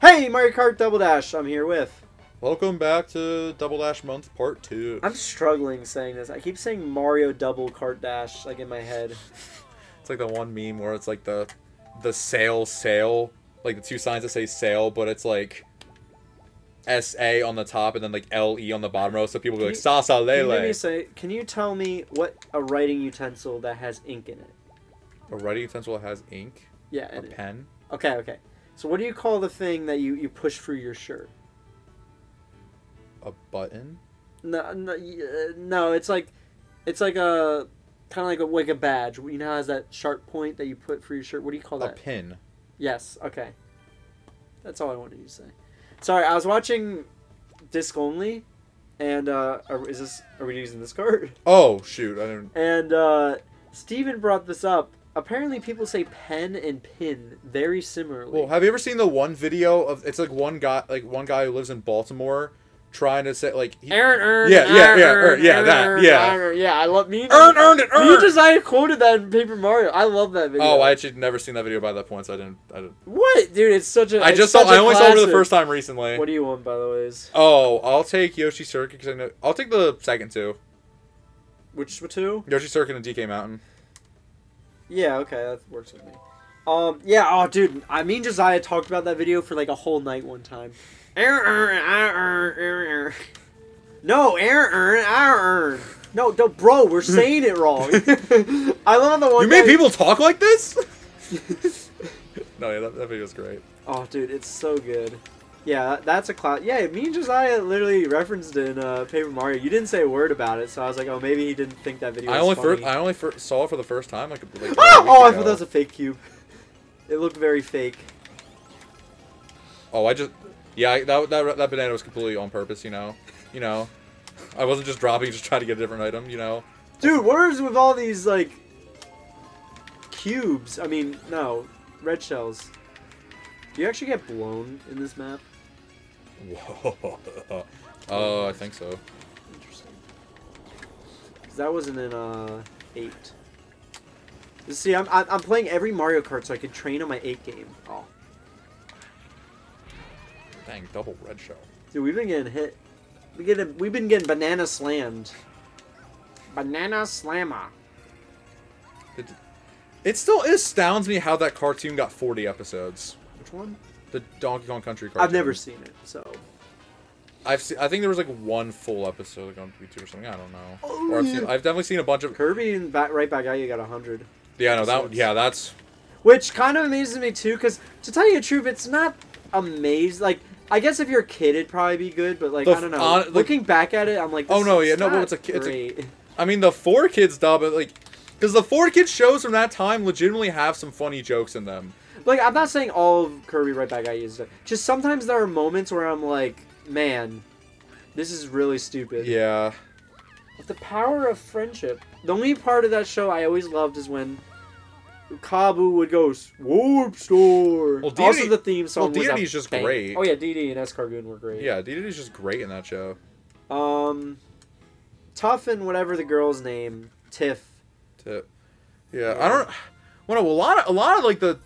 Hey, Mario Kart Double Dash. I'm here with. Welcome back to Double Dash Month Part 2. I'm struggling saying this. I keep saying Mario Double Kart Dash like in my head. It's like the one meme where it's like the the sale sale, like the two signs that say sale, but it's like S A on the top and then like L E on the bottom row, so people go Can like you- Sasa Can you, say, can you tell me what a writing utensil that has ink in it? A writing utensil that has ink, Yeah. a pen? it. Okay. Okay. So what do you call the thing that you you push through your shirt? a button. No, no, uh, no. It's like, it's like a kind of like a like a badge. You know, how it has that sharp point that you put for your shirt. What do you call that? A pin. Yes. Okay. That's all I wanted you to say. Sorry, I was watching disc only, and uh, are, is this are we using this card? Oh shoot, I didn't. And uh, Steven brought this up. Apparently, people say pen and pin very similarly. Well, have you ever seen the one video of? It's like one guy, like one guy who lives in Baltimore, trying to say like. He, Aaron, earn, Yeah, yeah, yeah, earn, yeah, that, earn, yeah. earn, yeah. I love me. Earn, earned it, Me earn. just I quoted that in Paper Mario. I love that video. Oh, I actually never seen that video by that point, so I didn't. I, didn't. what, dude? It's such a. I just saw. I only saw it for the first time recently. What do you want, by the ways? Oh, I'll take Yoshi Circuit because I know. I'll take the second two. Which two? Yoshi Circuit and DK Mountain. Yeah, okay, that works with me. Um, yeah, oh, dude, I mean Josiah talked about that video for like a whole night one time. No, no, no, bro, we're saying it wrong. I love the one. You made people talk like this? no, yeah, that, that video was great. Oh, dude, it's so good. Yeah, that's a cloud. Yeah, me and Josiah literally referenced in uh, Paper Mario. You didn't say a word about it, so I was like, oh, maybe he didn't think that video. I was only funny. first. I only first saw it for the first time like. like Ah! Oh, I ago. thought that was a fake cube. It looked very fake. Oh, I just. Yeah, that, that that banana was completely on purpose. You know, you know, I wasn't just dropping just trying to get a different item. You know. Dude, what is with all these like cubes? I mean, no, red shells. Do you actually get blown in this map? Whoa. Uh, I think so. Interesting. 'Cause that wasn't in uh eight. See, I'm I'm I'm playing every Mario Kart so I could train on my eight game. Oh, Dang, double red shell. dude, we've been getting hit. We get a, we've been getting banana slammed. Banana slammer. It, it still astounds me how that cartoon got 40 episodes. Which one? The Donkey Kong Country cartoon. I've never seen it, so. I've seen. I think there was like one full episode like on YouTube or something. I don't know. Oh, or I've, seen, I've definitely seen a bunch of. Kirby and back, right back at you got a hundred. Yeah, no, that. Yeah, that's. Which kind of amazes me too, because to tell you the truth, it's not amazing. Like, I guess if you're a kid, it'd probably be good, but like, The I don't know. f- on- like- Looking back at it, I'm like, Oh, no, yeah, no, but it's a ki- it's a- great. I mean, the 4Kids dub like, because the 4Kids shows from that time legitimately have some funny jokes in them. Like, I'm not saying all of Kirby right back at you is just sometimes there are moments where I'm like, man, this is really stupid. Yeah. But the power of friendship. The only part of that show I always loved is when. Kabu would go Warp Star. Well, also, Dedede- the theme song. well, just bang. great. Oh yeah, DD and Escargoon were great. Yeah, Dedede's just great in that show. Um, Tuff and whatever the girl's name, Tiff. Tiff. yeah, Yeah. I don't. Well, a lot of a lot of like the,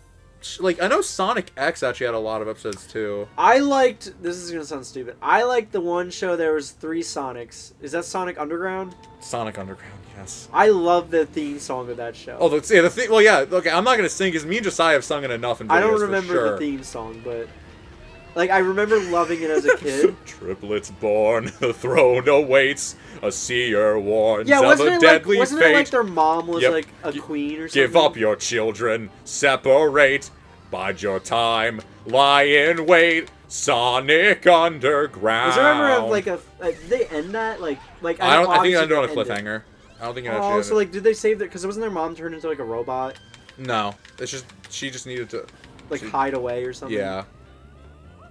like I know Sonic X actually had a lot of episodes too. I liked. This is gonna sound stupid. I liked the one show. There was three Sonics. Is that Sonic Underground? Sonic Underground, yes. I love the theme song of that show. Oh, the, yeah, the thing. Well, yeah. Okay, I'm not gonna sing because me and Josiah have sung it enough in videos I don't remember sure. the theme song, but like I remember loving it as a kid. Triplets born, the throne awaits, a seer warns yeah, of wasn't a it like deadly wasn't fate. it like their mom was Yep. like a queen or something? Give up your children, separate, bide your time, lie in wait, Sonic Underground. Was there ever like a? Like, did they end that like like? I don't. I think it ended on a cliffhanger. I don't think it. Oh, so like, did they save that? Because wasn't their mom turned into like a robot, no, it's just she just needed to. like She- hide away or something? Yeah,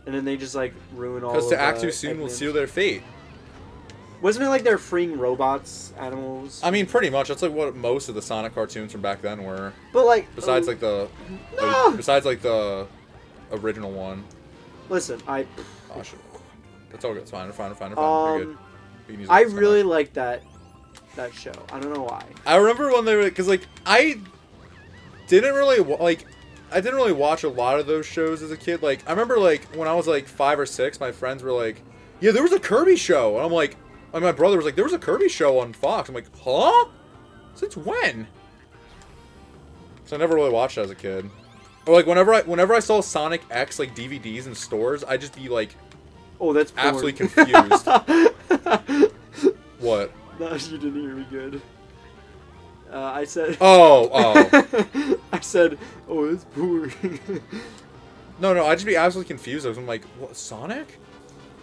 And then they just like ruin all. because to act too soon will seal their fate. Wasn't it like they're freeing robots, animals? I mean, pretty much. That's like what most of the Sonic cartoons from back then were. but like, Besides, oh, like the, No! besides like the original one. listen, I, Oh, shit. That's all good. It's fine. It's fine. It's fine. It's fine. You're good. um, You can use it I really like that, that show. I don't know why. I remember when they were because like I didn't really like I didn't really watch a lot of those shows as a kid. Like I remember like when I was like five or six, my friends were like, "Yeah, there was a Kirby show," and I'm like, like my brother was like, "There was a Kirby show on Fox." I'm like, "Huh? Since when?" So I never really watched as a kid. Or like whenever I whenever I saw Sonic X like DVDs in stores, I'd just be like Oh, that's porn. absolutely confused. what? no, you didn't hear me good. Uh, I said. Oh, oh. I said, oh, it's boring. No, no, I'd just be absolutely confused. I was I'm like, what, Sonic?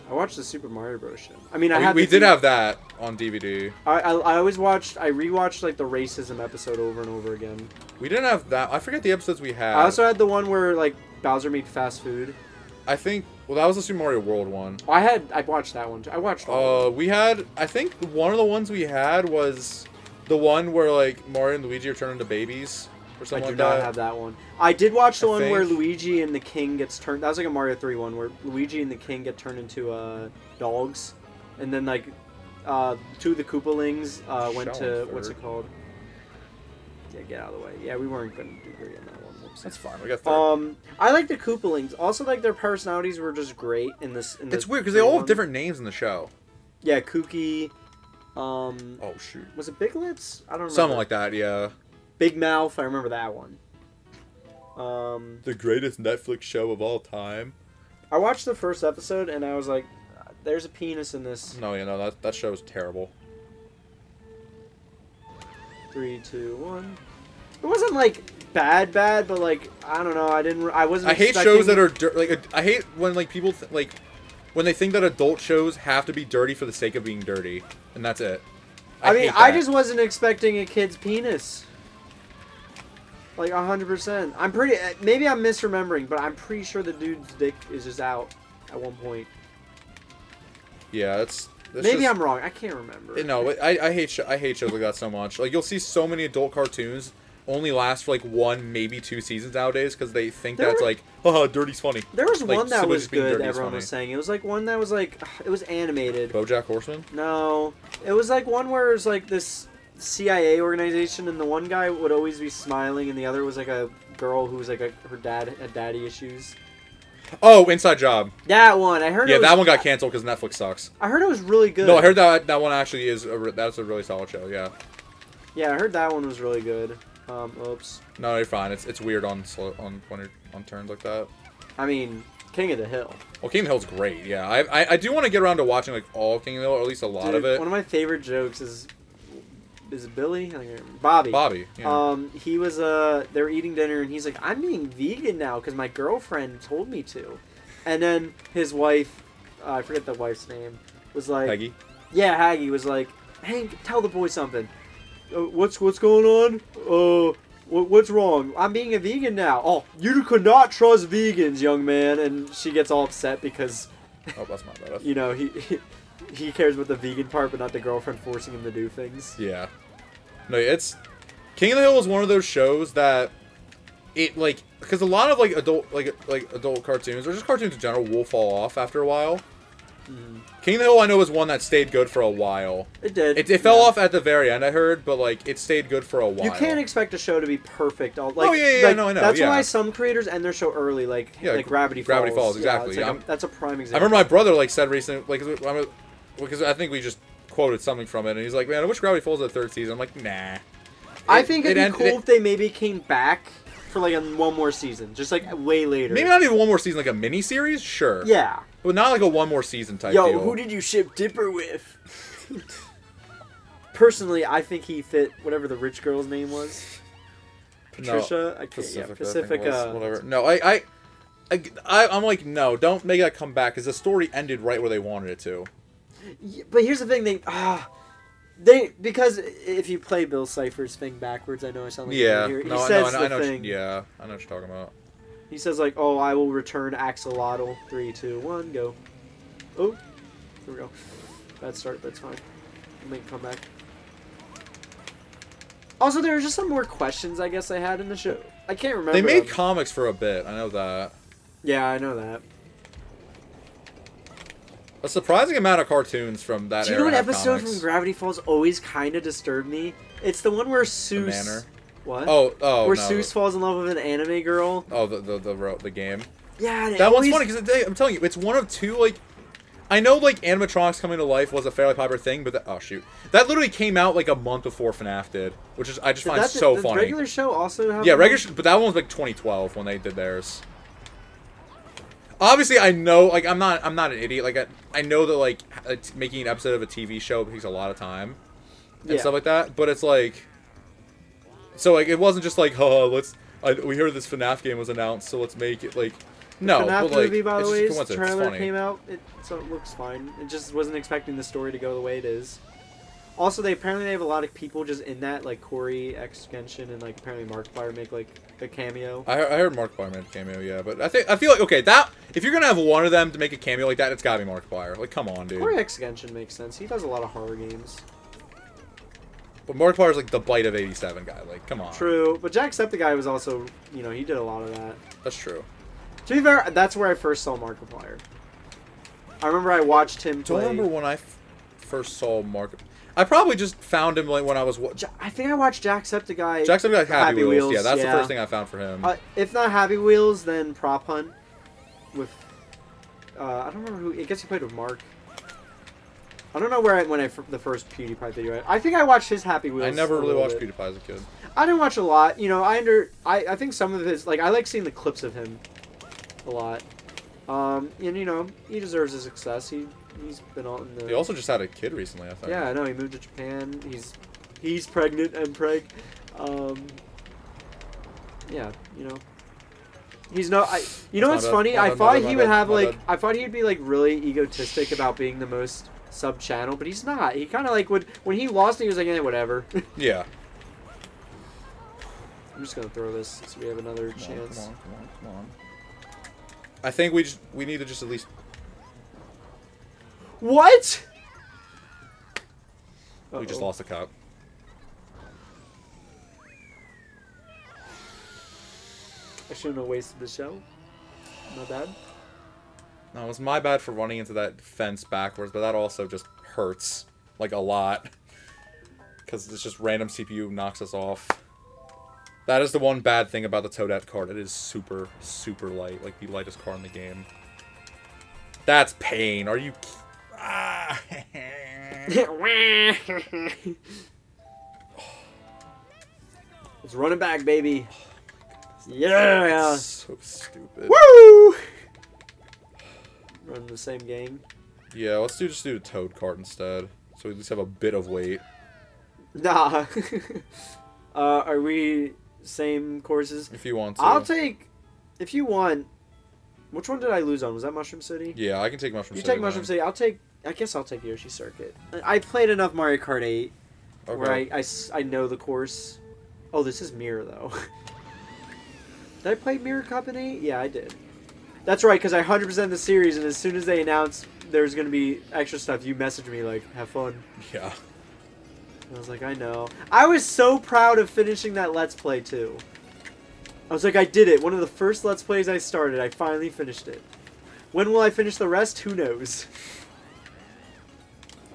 I watched the Super Mario Bros. show. I mean, I Oh, we we did have that on DVD. I, I I always watched. I rewatched like the racism episode over and over again. We didn't have that. I forget the episodes we had. I also had the one where like Bowser made fast food. I think. Well, that was the Super Mario World one. I had. I watched that one. Too. I watched all. Uh, we had. I think one of the ones we had was the one where like Mario and Luigi are turned into babies or something. I do like not that. have that one. I did watch the I one where Luigi and the King gets turned. That was like a Mario Three one where Luigi and the King get turned into uh, dogs, and then like uh, two of the Koopalings uh, went Showing to what's it called? Yeah, get out of the way. Yeah, we weren't going to do great on that one. Whoops. That's fine. We got third. Um, I like the Koopalings. Also, like their personalities were just great in this. In the it's weird because they all have different names in the show. Yeah, Kooky. Um, Oh shoot. was it Big Lips? I don't remember. Something like that. Yeah. Big Mouth. I remember that one. Um, The greatest Netflix show of all time. I watched the first episode and I was like, "There's a penis in this." No, you know that that show is terrible. Three, two, one. It wasn't like bad, bad, but like I don't know. I didn't. I wasn't. I hate shows that are like I hate when like people th- like when they think that adult shows have to be dirty for the sake of being dirty, and that's it. I, mean, hate I just wasn't expecting a kid's penis. Like hundred percent. I'm pretty. uh, Maybe I'm misremembering, but I'm pretty sure the dude's dick is just out at one point. yeah, it's, it's maybe just- I'm wrong. I can't remember. No, I, I hate sh- I hate shows like that so much. Like you'll see so many adult cartoons only last for like one maybe two seasons nowadays because they think There that's were- like haha dirty's funny. There was Like, one that was good. Everyone was saying it was like one that was like it was animated. BoJack Horseman. No, it was like one where it was like this CIA organization, and the one guy would always be smiling, and the other was like a girl who was like a, her dad had daddy issues. Oh, Inside Job. That one, I heard. Yeah, it was, that one got canceled because Netflix sucks. I heard it was really good. No, I heard that that one actually is a, that's a really solid show. Yeah. Yeah, I heard that one was really good. Um, oops. No, you're fine. It's it's weird on slow on when you're on turns like that. I mean, King of the Hill. Well, King of the Hill's great. Yeah, I I, I do want to get around to watching like all King of the Hill, or at least a lot Dude, of it. One of my favorite jokes is is Billy? I can't remember. Bobby. Bobby. Yeah. Um, he was uh, they were eating dinner, and he's like, "I'm being vegan now because my girlfriend told me to," and then his wife, uh, I forget the wife's name, was like, Peggy. "Yeah, Haggy was like, Hank, tell the boy something. Uh, what's what's going on? Uh, what, what's wrong? I'm being a vegan now. Oh, you could not trust vegans, young man." And she gets all upset because Oh, that's my bad. you know he. he he cares about the vegan part, but not the girlfriend forcing him to do things. Yeah. No, it's King of the Hill is one of those shows that it like because a lot of like adult like like adult cartoons or just cartoons in general will fall off after a while. King of the Hill I know is one that stayed good for a while. It did. It, it fell yeah. off at the very end I heard, but like it stayed good for a while. You can't expect a show to be perfect. All like, Oh, yeah, yeah, like, no, I know, That's yeah. why some creators end their show early, like Yeah, like Gravity Falls. Gravity Falls, exactly. it's like a- that's a prime example. I remember my brother like said recently like because I think we just quoted something from it and he's like, man, I wish Gravity Falls had a third season. I'm like, nah. I think it'd it be end- cool it- if they maybe came back for like a, one more season, just like way later. Maybe not even one more season, like a mini series, sure. Yeah. But not like a one more season type Yo, deal. who did you ship Dipper with? Personally, I think he fit whatever the rich girl's name was. No, Patricia. I can't, Pacifica, yeah, I Pacifica. was, whatever. No, I, I, I, I, I'm like, no, don't make that come back because the story ended right where they wanted it to. Yeah, But here's the thing, they ah, they because if you play Bill Cipher's thing backwards, I know I sound like yeah, idiot. He no, I know, I know, the I know you- thing. yeah, I know what you're talking about. He says like, "Oh, I will return axolotl." Three, two, one, go. Oh, here we go. Bad start. That's fine. Make a comeback. Also, there are just some more questions I guess I had in the show. I can't remember. They made them. comics for a bit. I know that. yeah, I know that. A surprising amount of cartoons from that Do you know what episode comics. from Gravity Falls always kind of disturbed me? It's the one where Soos. What? Oh, oh, Where no. Soos falls in love with an anime girl. Oh, the the the, the game. Yeah, it That always- one's funny because I'm telling you, it's one of two like. I know like animatronics coming to life was a fairly popular thing, but that, oh shoot, that literally came out like a month before FNAF did, which is I just Did find that- so the funny. regular show also have yeah, regular, but that one was like 2012 when they did theirs. Obviously, I know like I'm not I'm not an idiot. Like I, I know that like making an episode of a TV show takes a lot of time and Yeah. stuff like that, but it's like. So like it wasn't just like oh let's I, we heard this FNAF game was announced so let's make it like no FNAF but like movie, by the way, the trailer came out. It so it looks fine. It just wasn't expecting the story to go the way it is. Also, they apparently they have a lot of people just in that, like CoryxKenshin and like apparently Markiplier make like a cameo. I, I heard Markiplier made a cameo, yeah, but I think I feel like okay, that if you're gonna have one of them to make a cameo like that, it's gotta be Markiplier. Like, come on, dude. Corey X Genshin makes sense. He does a lot of horror games. But Markiplier is like the bite of '87 guy. Like, come on. True, but Jacksepticeye was also, you know, he did a lot of that. That's true. To be fair, that's where I first saw Markiplier. I remember I watched him Don't play. remember when I f- first saw Mark. I probably just found him like when I was wa- Ja- I think I watched Jacksepticeye. Got Happy, Happy Wheels. Wheels, Yeah, that's yeah. the first thing I found for him. Uh, if not Happy Wheels, then Prop Hunt with. Uh, I don't remember who. I guess he played with Mark. I don't know where I, when I the first PewDiePie video. I, I think I watched his Happy Wheels. I never really watched bit. PewDiePie as a kid. I didn't watch a lot. You know, I under. I, I think some of his like I like seeing the clips of him, a lot. Um, and you know he deserves his success. He he's been on the. He also just had a kid recently. I think. Yeah, I know. He moved to Japan. He's he's pregnant and preg. Um, yeah, you know. He's no. I. You know what's funny? bad, I thought he bad, would have bad. like. I thought he'd be like really egotistic about being the most sub channel, but he's not. He kind of like would when he lost. He was like, eh, whatever. Yeah. I'm just gonna throw this so we have another Come on, chance. come on, come on, come on. I think we just we need to just at least. What? We just lost a cop. I shouldn't have wasted the show. Not bad. No, it was my bad for running into that fence backwards, but that also just hurts like a lot because it's just random CPU knocks us off. That is the one bad thing about the Toadette card. It is super, super light, like the lightest card in the game. That's pain. Are you? Ah. Let's run it back, baby. Yeah. so stupid. Woo! Run the same game. Yeah, let's do just do the Toad card instead, so we at least have a bit of weight. Nah. uh, are we same courses? If you want to. I'll take. If you want. Which one did I lose on? Was that Mushroom City? Yeah, I can take Mushroom you City. take Mushroom then. City. I'll take. I guess I'll take Yoshi Circuit. I I played enough Mario Kart 8 Okay. where I know the course. Oh, this is Mirror though. did I play Mirror Cup in 8? Yeah, I did. That's right, because I 100% the series, and as soon as they announced there's going to be extra stuff, you messaged me like, have fun. Yeah. I was like, I know. I was so proud of finishing that Let's Play too. I was like, I did it. One of the first Let's Plays I started, I finally finished it. When will I finish the rest? Who knows?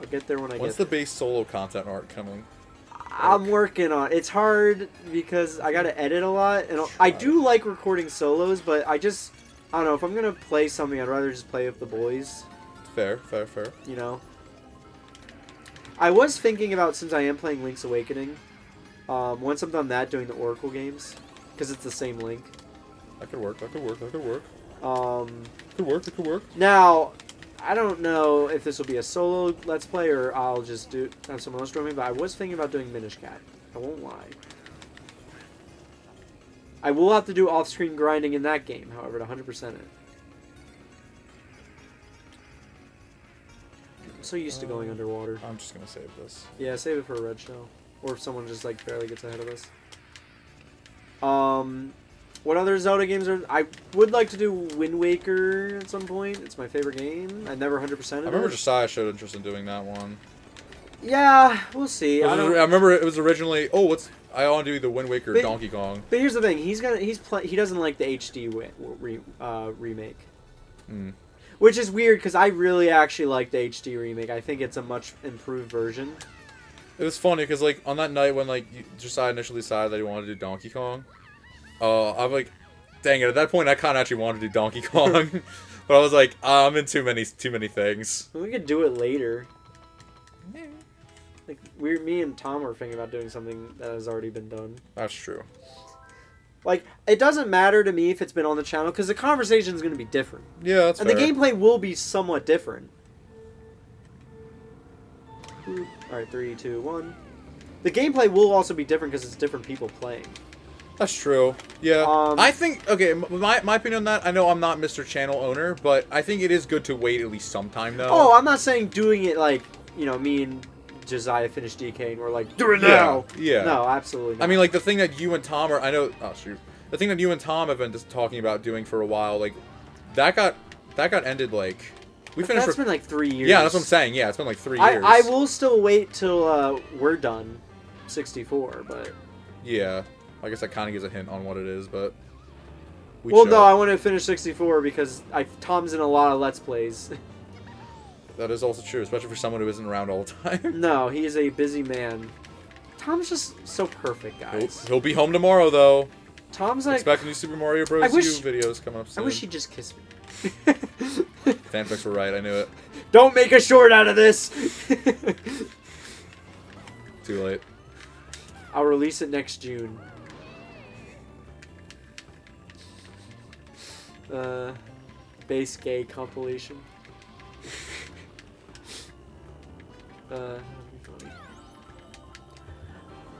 I'll get there when I When's get the base solo content art coming? I'm working on It's hard because I gotta edit a lot, and I do like recording solos, but I just, I don't know, if I'm gonna play something, I'd rather just play with the boys, Fair, fair, fair. you know? I was thinking about, since I am playing Link's Awakening, um, once I'm done that, doing the Oracle games, because it's the same Link. That could work. That could work. That could work. Um, it Could work. That could work. now, I don't know if this will be a solo Let's Play or I'll just do have someone else join me, but I was thinking about doing Minish Cap. I won't lie. I will have to do off-screen grinding in that game, however, to 100% it. I'm so used to going Uh, underwater. I'm just gonna save this. Yeah, save it for a red shell. Or if someone just like barely gets ahead of us. Um, what other Zelda games are? I would like to do Wind Waker at some point. It's my favorite game. I never 100%. I remember Josiah showed interest in doing that one. Yeah, we'll see. I I remember it was originally. Oh, what's I want to do the Wind Waker But- Donkey Kong. but here's the thing. He's gonna. He's play, He doesn't like the HD re, uh, remake, Hmm. which is weird because I really actually like the HD remake. I think it's a much improved version. It was funny because like on that night when like you- Josiah initially decided that he wanted to do Donkey Kong, uh, I'm like, dang it. At that point, I kind of actually wanted to do Donkey Kong, but I was like, ah, I'm in too many too many things. We could do it later. We, me and Tom were thinking about doing something that has already been done. That's true. Like it doesn't matter to me if it's been on the channel because the conversation is going to be different, Yeah, that's and fair. the gameplay will be somewhat different. All right, three, two, one. The gameplay will also be different because it's different people playing. That's true. Yeah. Um, I think okay. My my opinion on that. I know I'm not Mr. Channel owner, but I think it is good to wait at least some time though. Oh, I'm not saying doing it like you know me and Josiah finished DK and we're like do it Yeah, now. yeah. No, absolutely. Not. I mean, like the thing that you and Tom are. I know. Oh shoot. The thing that you and Tom have been just talking about doing for a while, like that got that got ended. Like we But finished. That's rec- been like three years. yeah, that's what I'm saying. Yeah, it's been like three I, years. I will still wait till uh, we're done, 64. But Yeah. I guess that kind of gives a hint on what it is, but. We well, show. no, I want to finish 64 because I Tom's in a lot of Let's Plays. That is also true, especially for someone who isn't around all the time. no, he is a busy man. Tom's just so perfect, he'll, guys. he'll be home tomorrow, though. Tom's like, Expect new Super Mario Bros. Wish- U videos coming up soon. I wish he'd just kiss me. Fanfics were right. I knew it. Don't make a short out of this. Too late. I'll release it next June. Uh, base gay compilation. Uh, that'd be funny.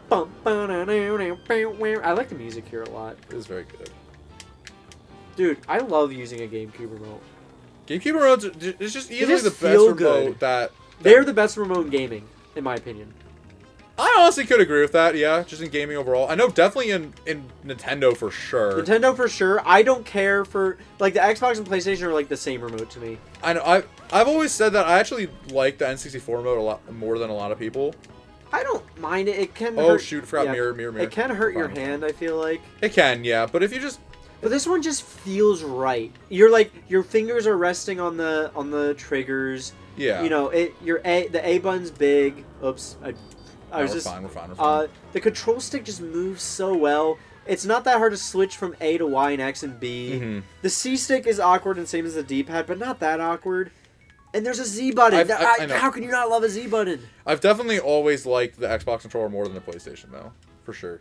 Bum, ba-da-doo-doo-bow-wow. I like the music here a lot, It's very good. dude. I love using a GameCube remote. GameCube remotes, are- it's just easily just the best remote good. that. They're the best remote in gaming, in my opinion. I honestly could agree with that. Yeah, just in gaming overall. I know definitely in in Nintendo for sure. Nintendo for sure. I don't care for like the Xbox and PlayStation are like the same remote to me. I know. I I've always said that I actually like the N64 remote a lot more than a lot of people. I don't mind it. It can Oh hurt. shoot! Forgot yeah, mirror, mirror, mirror. It can hurt your hand. I feel like, It can, yeah. But if you just but this one just feels right. You're like your fingers are resting on the on the triggers. yeah, You know, it your a the A button's big. Oops, I, I No, was we're just fine. We're fine. We're fine. uh the control stick just moves so well. It's not that hard to switch from A to Y and X and B. Mhm. The C stick is awkward and same as the D pad, but not that awkward. And there's a Z button. I've- I- I how can you not love a Z button? I've definitely always liked the Xbox controller more than the PlayStation, though, for sure.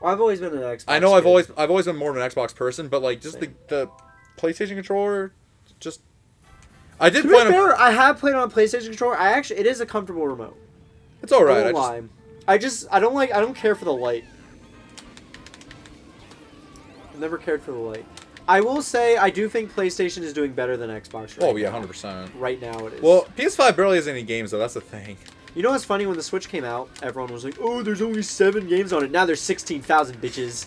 Well, I've always been an Xbox. I know I've kid. always I've always been more of an Xbox person, but like just the Same. the PlayStation controller, just I did To play. be on a- I have played on a PlayStation controller. I actually, it is a comfortable remote. It's all right. I right. I won't just. I just, I don't like, I don't care for the light. I've never cared for the light. I will say, I do think PlayStation is doing better than Xbox. Right oh yeah, hundred percent. Right now, it is. Well, PS5 barely has any games though. That's the thing. you know what's funny? When the Switch came out, everyone was like, "Oh, there's only seven games on it." Now there's sixteen thousand bitches.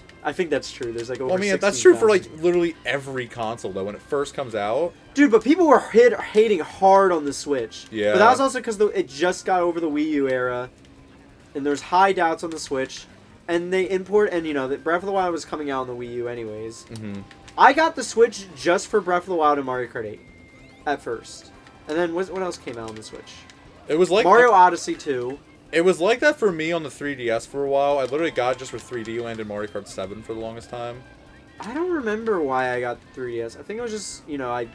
I think that's true. There's like over. I mean, that's true for like literally every console though. When it first comes out, Dude, but people were hit hating hard on the Switch. Yeah. But that was also because it just got over the Wii U era, and there's high doubts on the Switch, and they import and you know that Breath of the Wild was coming out on the Wii U anyways. hmm I got the Switch just for Breath of the Wild and Mario Kart 8, at first, and then what, what else came out on the Switch? it was like Mario Odyssey 2. It was like that for me on the 3DS for a while. I literally got it just for 3D Land and Mario Kart 7 for the longest time. I don't remember why I got the 3DS. I think it was just you know I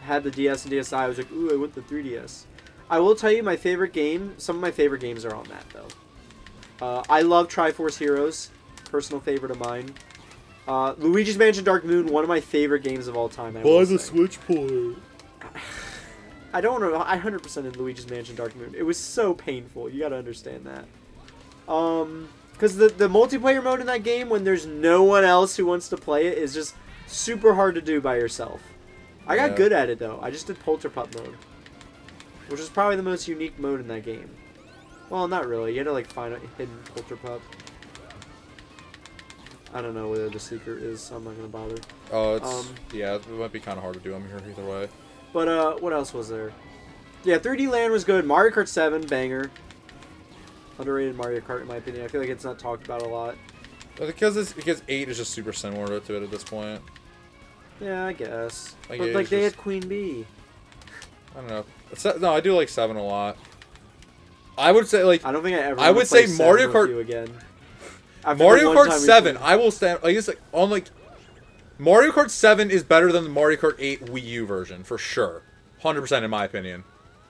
had the DS and DSi. I was like, ooh, I want the 3DS. I will tell you my favorite game. Some of my favorite games are on that though. Uh, I love Triforce Heroes, personal favorite of mine. Uh, Luigi's Mansion Dark Moon, one of my favorite games of all time. I will say. Switch port. I don't know. I 100% in Luigi's Mansion Dark Moon. It was so painful. You gotta understand that. Um, because the the multiplayer mode in that game, when there's no one else who wants to play it, is just super hard to do by yourself. I got Yeah. good at it though. I just did Polterpup mode, which is probably the most unique mode in that game. Well, not really. You had to like find a hidden Polterpup. I don't know whether the secret is, so I'm not gonna bother. Oh, it's Um, yeah. It might be kind of hard to do. I'm here either way. But uh, what else was there? Yeah, 3D Land was good. Mario Kart 7, banger. Underrated Mario Kart, in my opinion. I feel like it's not talked about a lot. But because it's because eight is just super similar to it at this point. Yeah, I guess. Like, but like they just- had Queen Bee. I don't know. It's, no, I do like seven a lot. I would say like I don't think I ever. I would say Mario Kart- again. Mario Kart Seven. I will stand I it's like on like Mario Kart Seven is better than the Mario Kart Eight Wii U version for sure, hundred percent in my opinion.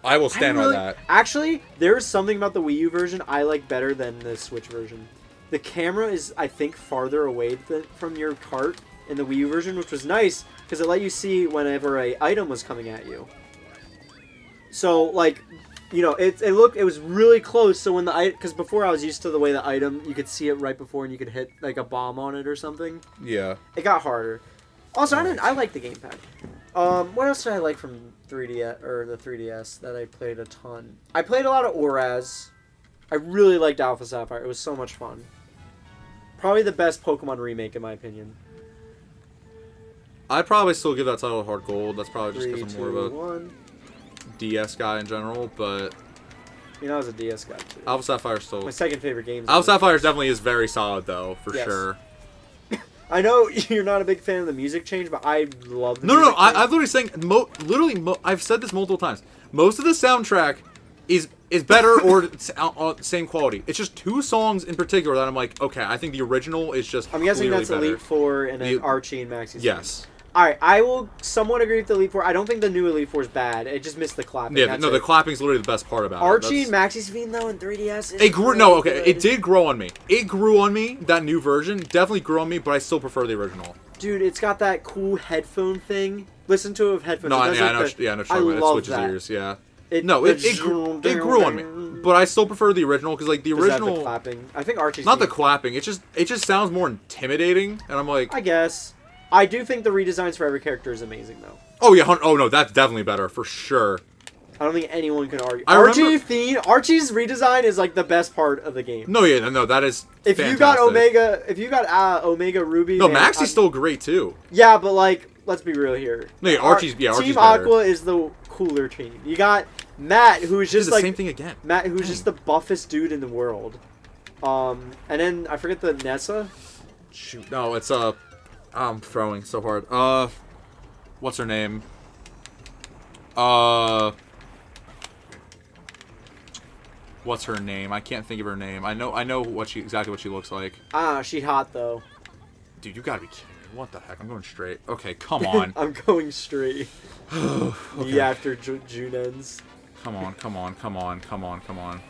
I will I stand really- on that. Actually, there's something about the Wii U version I like better than the Switch version. The camera is, I think, farther away th- from your cart in the Wii U version, which was nice because it let you see whenever a item was coming at you. So, like, you know, it, it looked it was really close. So when the because before I was used to the way the item you could see it right before and you could hit like a bomb on it or something. Yeah. It got harder. Also, I didn't. I like the gamepad. Um, what else did I like from 3DS or the 3DS that I played a ton? I played a lot of ORAS. I really liked Alpha Sapphire. It was so much fun. Probably the best Pokemon remake in my opinion. I'd probably still give that title HeartGold. That's probably just because I'm more of a one. DS guy in general. But You know, I was a DS guy too. Alpha Sapphire still. my second favorite game. Alpha Sapphire definitely is very solid though, for Yes. sure. I know you're not a big fan of the music change, but I love. The No, no, no. I. I'm literally saying, mo- literally, mo- I've said this multiple times. Most of the soundtrack is is better or it's out- uh, same quality. It's just two songs in particular that I'm like, okay, I think the original is just. I'm guessing that's better. Elite Four and then The- Archie and Maxie's. Yes. All right, I will somewhat agree with the Elite Four. I don't think the new Elite Four is bad. It just missed the clapping. Yeah. No, it. the clapping's literally the best part about Archie it. and That's- Maxie's theme though in 3DS. It grew. really No, okay, good. it did grow on me. It grew on me. That new version definitely grew on me, but I still prefer the original. Dude, it's got that cool headphone thing. Listen to it with headphones. No, it I, does yeah, I know. the- yeah, I know. I Charlotte, It switches that. ears. Yeah. It, No, it, it, grew, it grew on me, but I still prefer the original because like the it the clapping. I think Archie's not the clapping. It just it just sounds more intimidating, and I'm like, I guess. I do think the redesigns for every character is amazing though. oh yeah, oh no, that's definitely better for sure. I don't think anyone can argue. I Archie remember- theme, Archie's redesign is like the best part of the game. No, yeah, no, no that is. if you got. Omega, if you got uh, Omega Ruby, no, man, Maxie's I'm- still great too. Yeah, but like, let's be real here. No, yeah, Ar- Archie's- yeah, Archie's Team better. Aqua is the cooler team. You got Matt, who's It's just the like same thing again. Matt, who's Dang. just the buffest dude in the world. Um, and then I forget the Nessa. Shoot, no, it's uh, I'm throwing so hard. Uh, what's her name? Uh, what's her name? I can't think of her name. I know, I know what she exactly what she looks like. Ah, she hot though. Dude, you gotta be kidding me. What the heck? I'm going straight. Okay, come on. I'm going straight. Okay. Yeah, after Ju- June ends. Come on, come on, come on, come on, come on.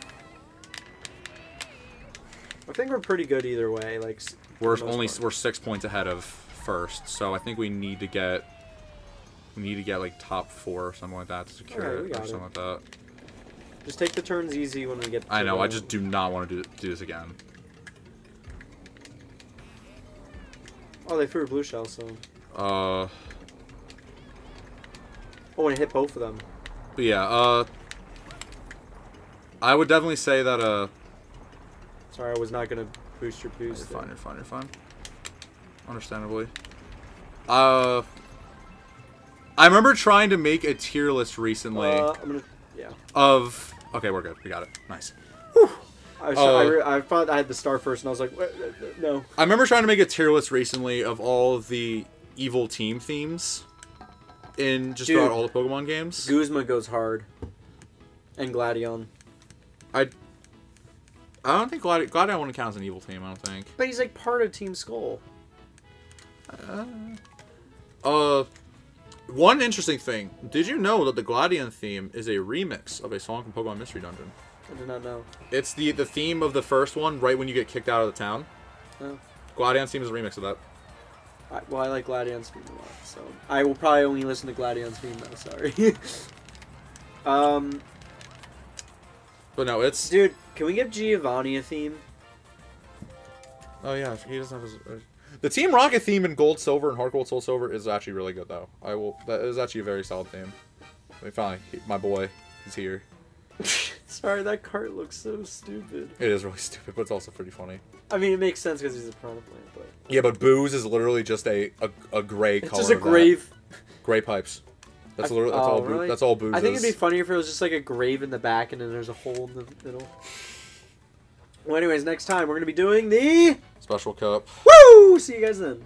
I think we're pretty good either way. Like We're for the most only part. we're six points ahead of first, so I think we need to get we need to get like top four or something like that to secure it or got it. something like that. just take the turns easy when we get. I know. the- I just do not want to do, do this again. Oh, they threw a blue shell, so. Uh, Oh, and it hit both of them. but yeah. Uh, I would definitely say that. Uh, Sorry, I was not gonna boost your boost. you're fine. You're fine. You're fine. Understandably. Uh, I remember trying to make a tier list recently Uh, I'm gonna. Yeah. of. Okay, we're good. We got it. Nice. I, was, Uh, I, I thought I had the star first, and I was like, no. I remember trying to make a tier list recently of all of the evil team themes in just Dude. about all the Pokemon games. Guzma goes hard. And Gladion. I I don't think Gladi- Gladion wouldn't count as an evil team. I don't think. But he's like part of Team Skull. Uh, one interesting thing. Did you know that the Gladion theme is a remix of a song from Pokemon Mystery Dungeon? I did not know. It's the the theme of the first one, right when you get kicked out of the town. Oh. Gladion theme is a remix of that. I, well, I like Gladion's theme a lot, so I will probably only listen to Gladion's theme though. Sorry. um, But no, it's dude, can we give Giovanni a theme? oh yeah, he doesn't have his. The Team Rocket theme in Gold, Silver, and Gold, Soul Silver is actually really good though. I will. That is actually a very solid theme. We finally, my boy, is here. Sorry, that cart looks so stupid. It is really stupid, but it's also pretty funny. I mean, it makes sense because he's a piranha plant, but Yeah, but booze is literally just a a, a gray it's color. just a grave. Gray pipes. That's I- literally that's oh, all. Really? That's all booze. I think it'd be funnier if it was just like a grave in the back and then there's a hole in the middle. Well, anyways, next time we're gonna be doing the special cup. See you guys then.